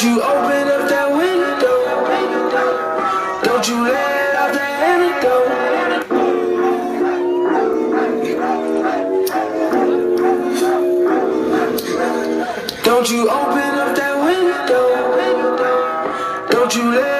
Don't you open up that window? Don't you let out the antidote? Don't you open up that window? Don't you let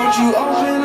Won't you open